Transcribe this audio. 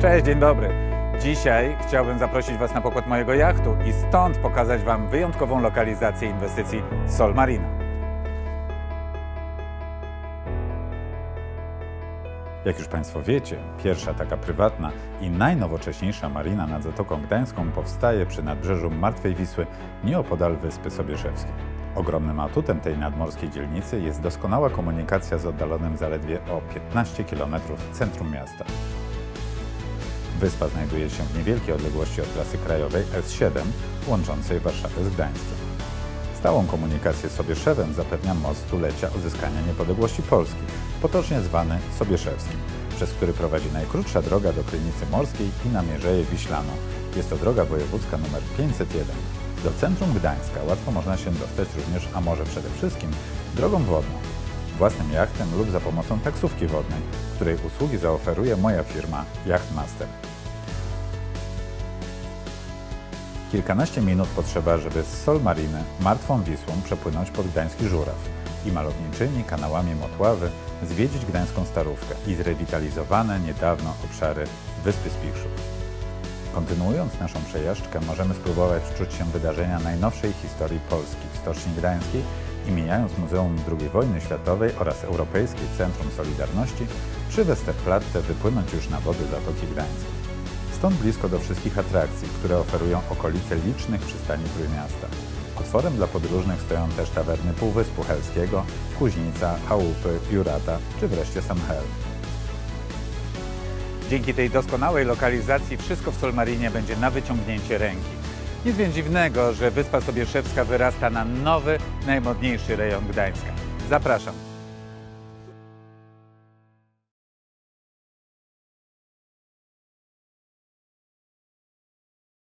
Cześć, dzień dobry. Dzisiaj chciałbym zaprosić Was na pokład mojego jachtu i stąd pokazać Wam wyjątkową lokalizację inwestycji Sol Marina. Jak już Państwo wiecie, pierwsza taka prywatna i najnowocześniejsza marina nad Zatoką Gdańską powstaje przy nadbrzeżu Martwej Wisły nieopodal Wyspy Sobieszewskiej. Ogromnym atutem tej nadmorskiej dzielnicy jest doskonała komunikacja z oddalonym zaledwie o 15 km centrum miasta. Wyspa znajduje się w niewielkiej odległości od trasy krajowej S7 łączącej Warszawę z Gdańskiem. Stałą komunikację z Sobieszewem zapewnia most stulecia odzyskania niepodległości Polski, potocznie zwany Sobieszewskim, przez który prowadzi najkrótsza droga do Krynicy Morskiej i na Mierzeję Wiślaną. Jest to droga wojewódzka nr 501. Do centrum Gdańska łatwo można się dostać również, a może przede wszystkim, drogą wodną. Własnym jachtem lub za pomocą taksówki wodnej, której usługi zaoferuje moja firma Yachtmaster. Kilkanaście minut potrzeba, żeby z Sol Mariny martwą Wisłą przepłynąć pod Gdański Żuraw i malowniczymi kanałami Motławy zwiedzić Gdańską Starówkę i zrewitalizowane niedawno obszary Wyspy Spichrzów. Kontynuując naszą przejażdżkę, możemy spróbować wczuć się wydarzenia najnowszej historii Polski w Stoczni Gdańskiej i mijając Muzeum II wojny światowej oraz Europejskie Centrum Solidarności przy Westerplatte wypłynąć już na wody Zatoki Gdańskiej. Stąd blisko do wszystkich atrakcji, które oferują okolice licznych przystani Trójmiasta. Otworem dla podróżnych stoją też tawerny Półwyspu Helskiego, Kuźnica, Chałupy, Jurata czy wreszcie sam Hel. Dzięki tej doskonałej lokalizacji wszystko w Solmarinie będzie na wyciągnięcie ręki. Nic więc dziwnego, że Wyspa Sobieszewska wyrasta na nowy, najmodniejszy rejon Gdańska. Zapraszam.